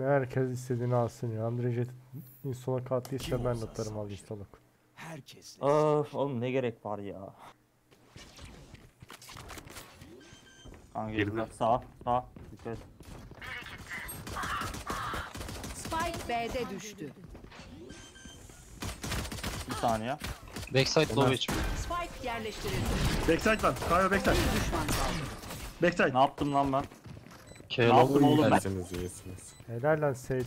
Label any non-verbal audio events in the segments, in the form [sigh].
Herkes istediğini alsın ya. Andre Jet instalok attıysa ben de atarım al. Herkes. Of oğlum ne gerek var ya. Kanka Girdi. Sağ sağ. Dikkat. Spike B'de düştü. Bir saniye. Backside low HP. Spike yerleştirildi. Backside var. Kayo backside. Bir düşman kaldı. Backside. Ne yaptım lan ben? K Ne yaptım oğlum ben? İyisiniz iyisiniz. Helal lan Sage.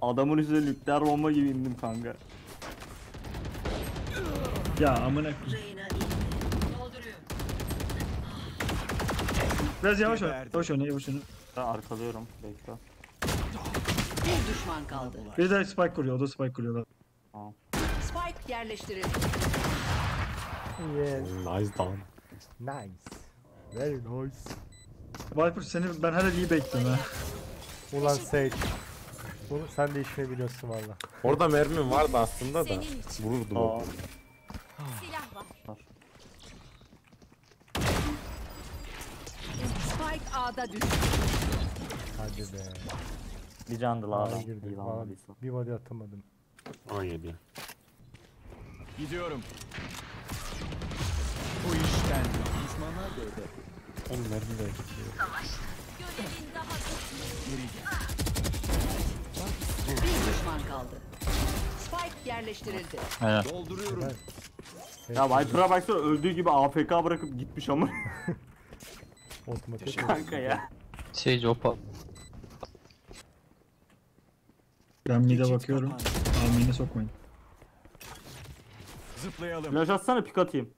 Adamın üstüne nükleer bomba gibi indim kanka. Ya amına. Biraz yavaş ol. Yavaş oyna yavaş oyna. Ben arkalıyorum. Bekle. Bir düşman kaldı. Bir de spike kuruyor. O da spike kuruyorlar. Spike yerleştirildi. Yes. Nice down. Nice. Very nice. Viper seni ben hala iyi bekliyorum ha. Ulan Sage. Bunu sen de işini biliyorsun valla. Orada mermim vardı aslında da. Aa, o. Silah var. Spike A'da düştü. Hadi be. Bir candı la adam. girdi. İyi Aa, almadıysa. bir body atamadım. 17. Gidiyorum. Bu iş bende. Düşmanlar B'de. Oğlum mermi de gidiyor. Bir düşman kaldı. Spike yerleştirildi. Aynen. Dolduruyorum. Ya Viper'a baksana öldüğü gibi AFK bırakıp gitmiş ama [laughs] Otomatik. kanka ya. Sage opa. Ben mid'e bakıyorum. mid'e sokmayın. Zıplayalım. Flash atsana pik atayım.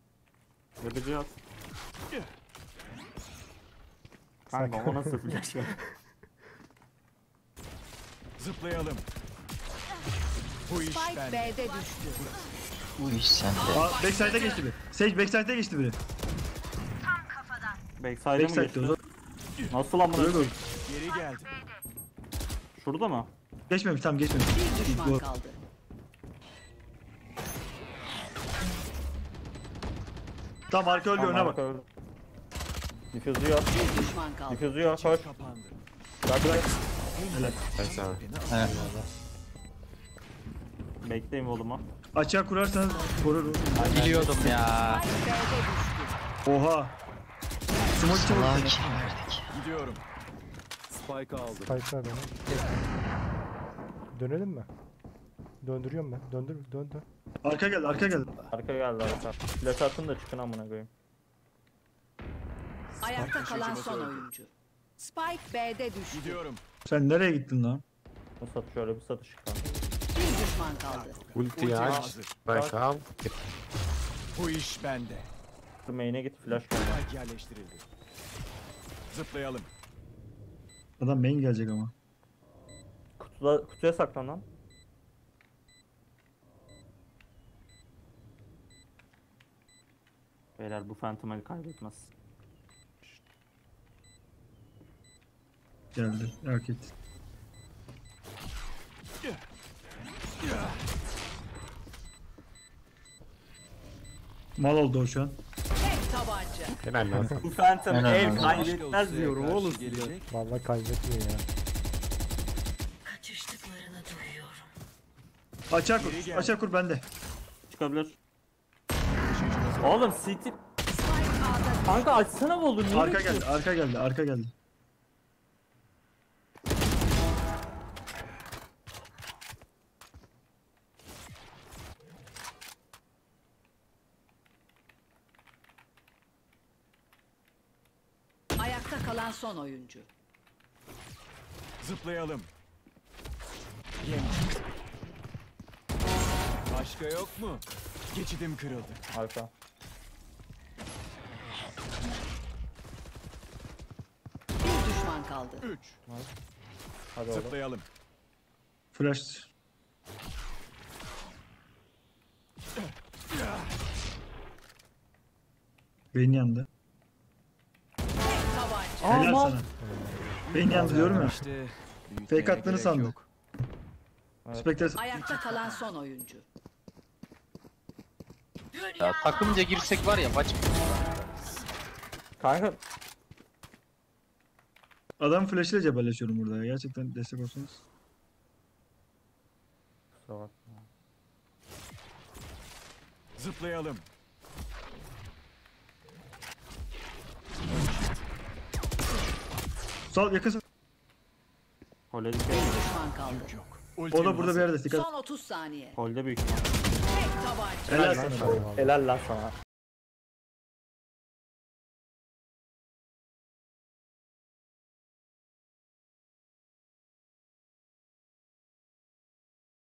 Yapıcı at. Kanka o nasıl flash [laughs] ya? Zıplayalım. Bu iş Spike bende. B'de düştü. Bu iş sende. Aa backside'e geçti biri. Sage backside'e geçti biri. Backside'e mi geçti? uzak. Nasıl lan bunu? Geri geldim. Şurada mı? Geçmemiş tamam geçmemiş. Bir düşman Bu- kaldı. Tamam arka öldü öne bak. Difüzü yok. Bir düşman kaldı. Difüzü yok. Koş. Bırak bırak. Ben sana. Aynen. Bekleyin oğluma. Açığa kurarsanız korur. Biliyordum ya. Spike. Oha. Smoke çabuk. Allah'a kim verdik? Gidiyorum. Spike aldım. Spike'lar beni. Dönelim mi? Döndürüyorum ben. Döndür, döndür. Arka geldi arka geldi. Arka geldi arka. Flash atın da çıkın amına koyayım. Ayakta kalan son oyuncu. Spike B'de düştü. Gidiyorum. Sen nereye gittin lan? Bu satış şöyle bir satış kanka. Bir düşman kaldı. Ulti aç. hazır. Bak al. Bu iş bende. Main'e git flash. Spike yerleştirildi. Zıplayalım. Adam main gelecek ama. Kutuda, kutuya saklan lan. Beyler bu Phantom'ı kaybetmez. Geldi. Merak et. Mal oldu o şu an. Tek tabanca. Helal lan. Bu Phantom Helal el olsun. kaybetmez diyorum oğlum. Gelecek. Vallahi kaybetmiyor ya. Açığa Geri kur. gel. Açığa kur bende. Çıkabilir. Oğlum City... Kanka açsana. Niye Arka geldi. Arka geldi. Arka geldi. Ayakta kalan son oyuncu. Zıplayalım. Yem. Başka yok mu? Geçidim kırıldı. Arka. Bir düşman kaldı. 3. Hadi oğlum. Zıplayalım. Flash. Beyin yandı. Helal sana. Beyin yandı diyorum ya. İşte Fake attığını sandı. Evet. Spectre Ayakta kalan son oyuncu. Ya takımca girsek var ya maç Kanka Adam flash'ıyla cebelleşiyorum burada ya. Gerçekten destek olsanız. Kusura bakma. Zıplayalım. Sal yakın sal. Holde Bir dikkat. düşman kaldı. O da burada bir yerde dikkat. Son 30 saniye. Holde büyük ihtimal. Tek tabanca. Helal sana. Helal lan sana.